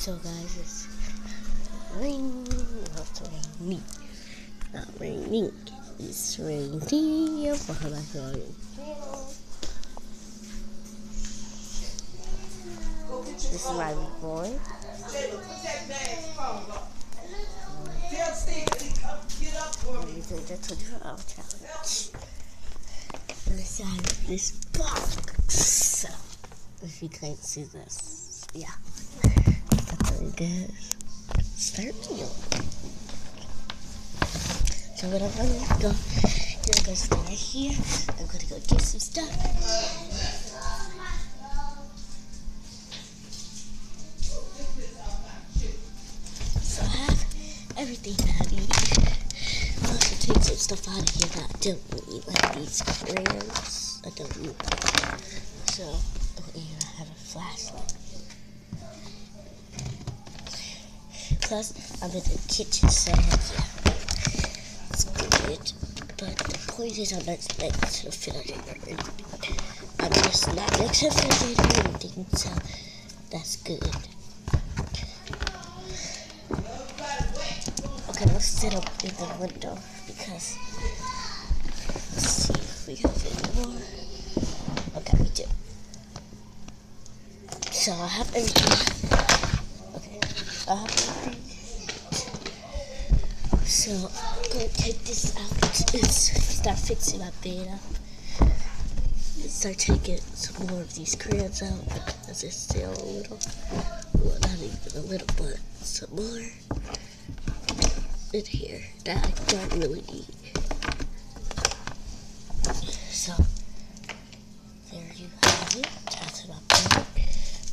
So guys, it's raining. Not raining. Not raining. It's raining. Welcome back to our. This is my boy. Do the 24 hour challenge. Inside of this box. So, If you can't see this, yeah. Start deal. So I'm gonna go, you're gonna stay right here. I'm gonna go get some stuff. So I have everything that I need. I also take some stuff out of here that I don't need, like these crayons. I don't need them. So oh, over here I have a flashlight. Plus I'm in the kitchen, so yeah, it's good. But the point is I'm not next to the refrigerator anything. I'm just not next to or anything, so that's good. Okay, let's sit up in the window because let's see if we have any more. Okay, we do. So I have everything. So I'm gonna take this out and start fixing my bed up. And start taking some more of these crayons out because it's still a little, well, not even a little, but some more in here that I don't really need. So, there you have it. That's bed.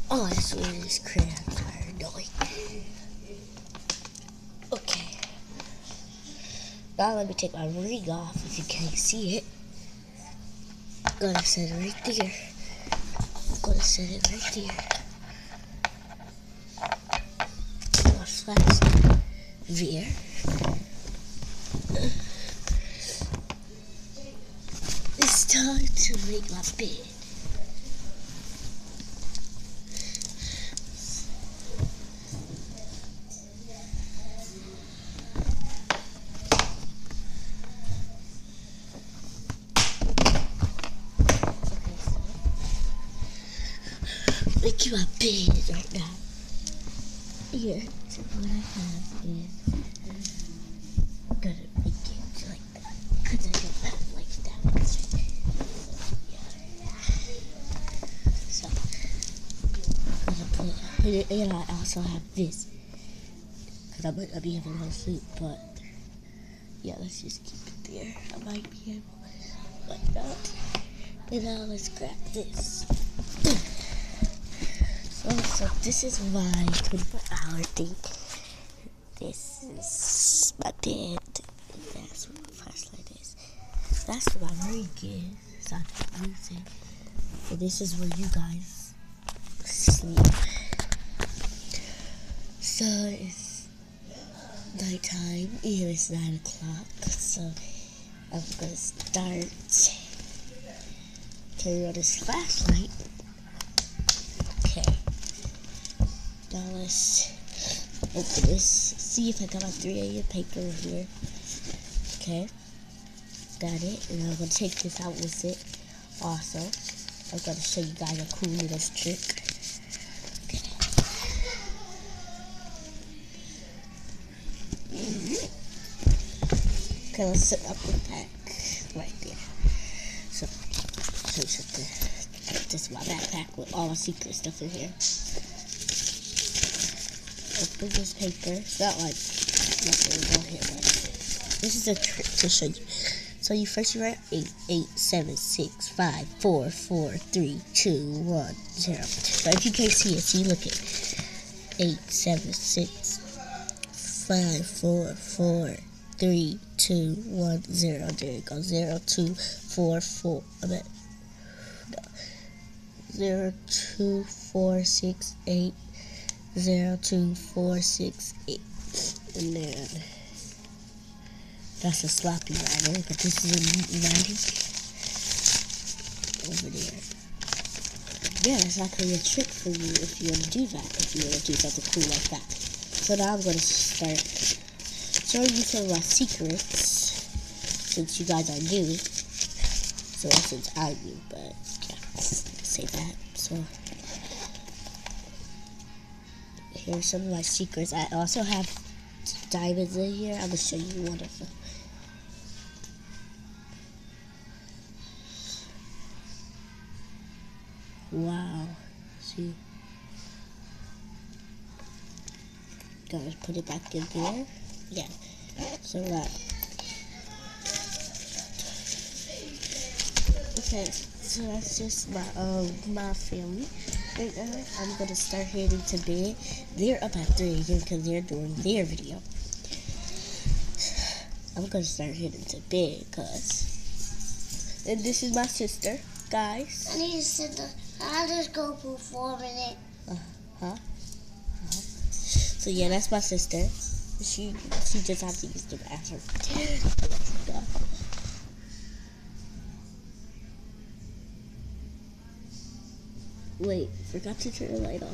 Oh, I swear these crayons are annoying. Okay. Now let me take my ring off if you can't see it. I'm Gonna set it right there. I'm Gonna set it right there. My flashlight there. It's time to make my bed. Making my bed right now. Here, so what I have is gonna make it like that. Cause I don't have like that. So. So, I'm gonna put, it, and I also have this. Cause I might not be able to sleep, but yeah, let's just keep it there. I might be able like that. And now let's grab this. So, so this is my 24 hour thing. This is my bed. That's what my flashlight is. That's what my ring is. So I can use it. And this is where you guys sleep. So it's nighttime. Here it's 9 o'clock. So I'm gonna start turning on this flashlight. Okay. Now let's open this. See if I got my 3 a.m. paper here. Okay. Got it. And I'm to take this out with it also. I'm to show you guys a cool little trick. Okay. Let's set up the pack right there. So, so this is my backpack with all my secret stuff in here open this paper. Not like nothing go but this is a trick to show you. So you first you write eight eight seven six five four four three two one zero. So if you can't see it, see look at eight seven six five four four three two one zero. There you go. Zero two four four. I bet no. zero two four six eight zero two four six eight and then that's a sloppy writer but this is a writing over there yeah, it's actually a trick for you if you want to do that, if you want to do something cool like that. So now I'm going to start showing you some of my secrets, since you guys are new. So since I'm new, but yeah, say that. So here's some of my secrets. I also have diamonds in here. I'm gonna show you one of them. Wow. See? Gotta put it back in there. Yeah. So that. Okay, so that's just my um my family. Right now, I'm gonna start heading to bed. They're up at 3 again because they're doing their video. I'm gonna start heading to bed because. And this is my sister, guys. I need to sit the. I'll just go for four minutes. Huh? Uh -huh. So yeah, that's my sister. She she just has to use the bathroom. Wait, forgot to turn the light on.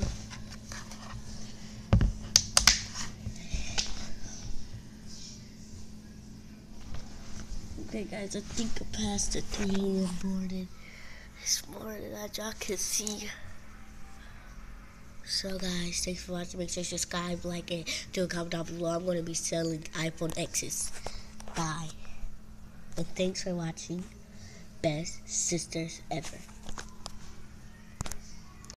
Okay guys, I think I passed the three in the morning. This morning that y'all can see. So guys, thanks for watching. Make sure you subscribe, like, and do a comment down below. I'm going to be selling iPhone X's. Bye. And thanks for watching. Best sisters ever.